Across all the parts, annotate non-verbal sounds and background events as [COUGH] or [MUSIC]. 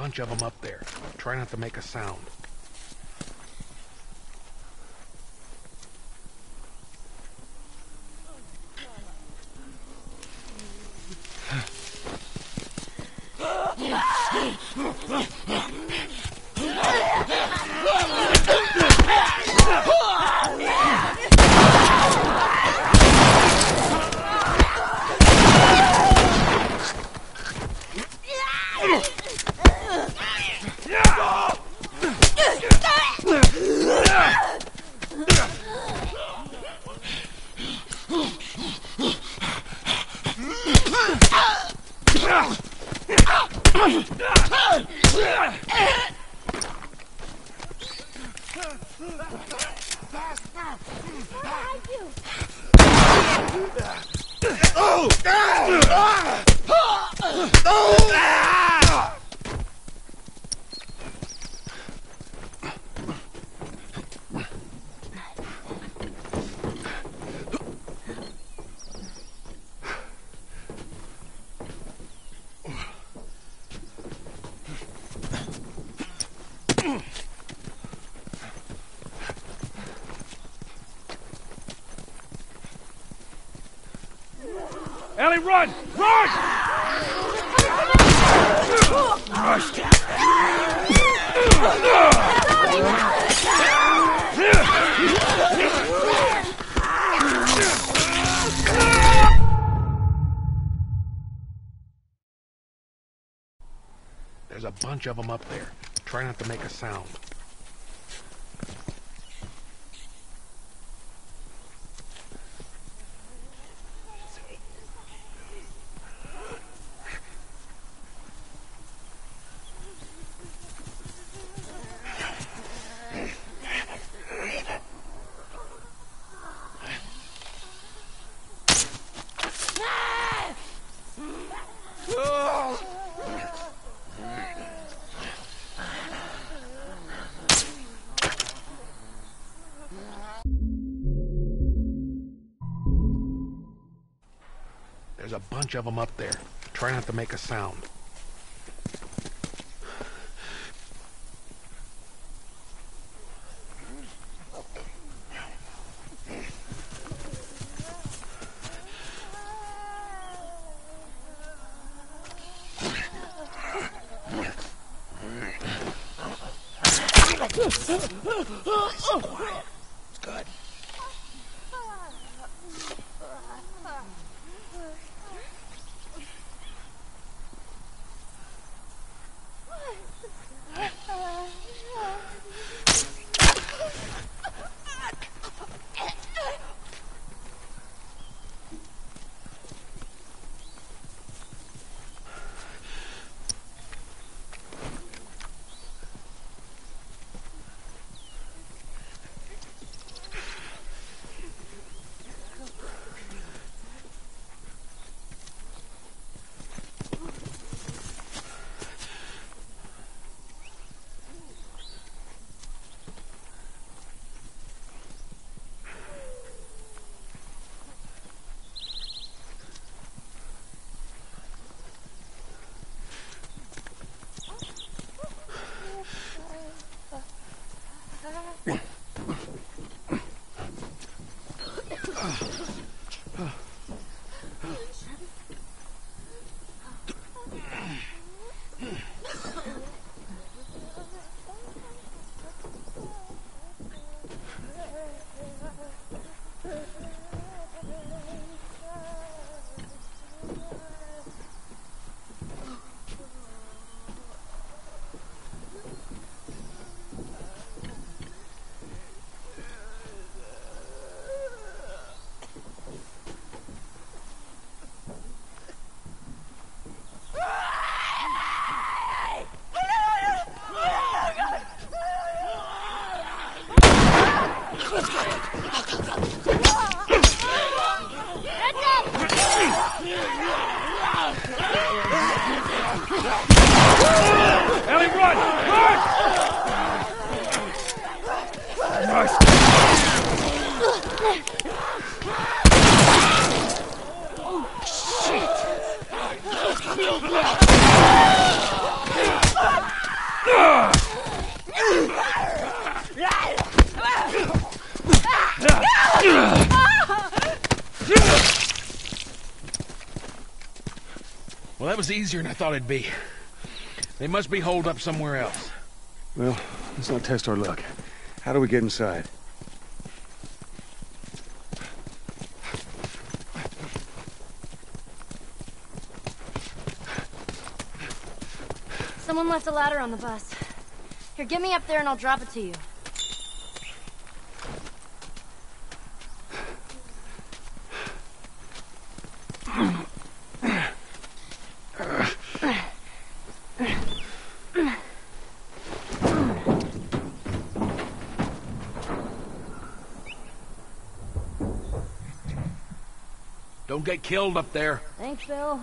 Bunch of them up there. Try not to make a sound. Oh! Ellie, run! Run! There's a bunch of them up there. Try not to make a sound. There's a bunch of them up there. Try not to make a sound. [LAUGHS] Ellie, Well, that was easier than I thought it'd be. They must be holed up somewhere else. Well, let's not test our luck. How do we get inside? Someone left a ladder on the bus. Here, get me up there and I'll drop it to you. Don't get killed up there. Thanks, Bill.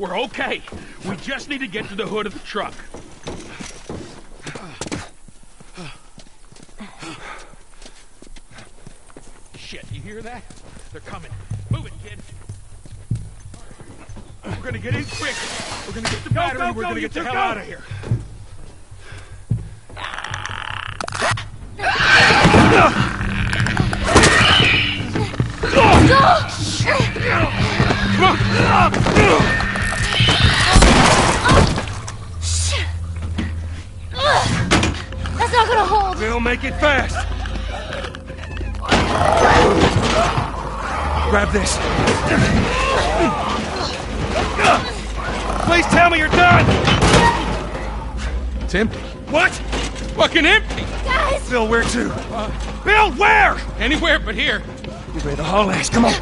We're okay. We just need to get to the hood of the truck. Shit, you hear that? They're coming. Move it, kid. We're gonna get in quick. We're gonna get the battery. go, We're gonna you get the hell go. out of here. That's not gonna hold. We'll make it fast. Grab this. Please tell me you're done. It's empty. What? Fucking empty. Guys! Bill, where to? Bill, where? Anywhere but here. You ready to haul ass? Come on.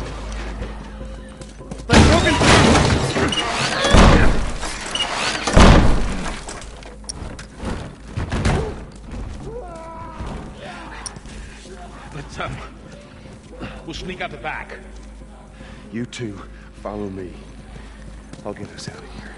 Sneak out the back. You two, follow me. I'll get us out of here.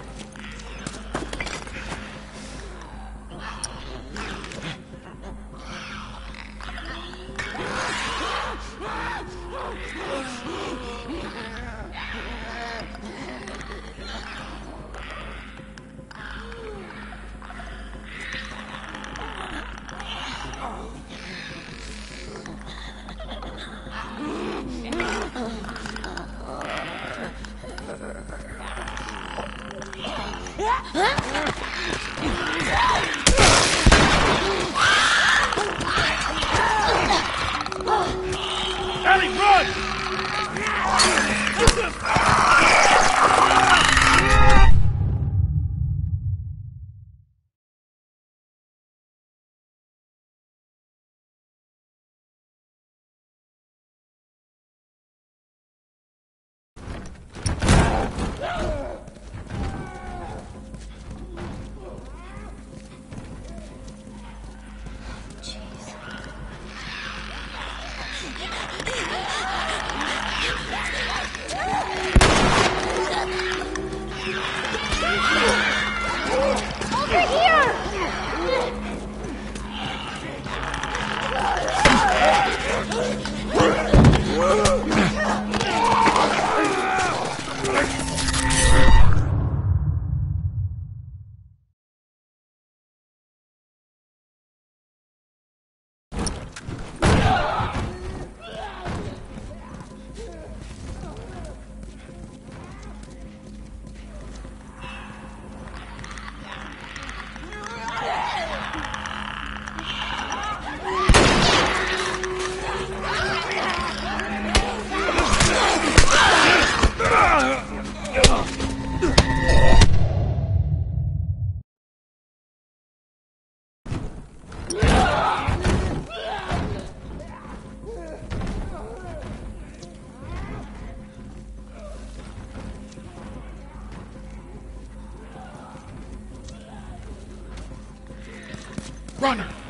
Runner.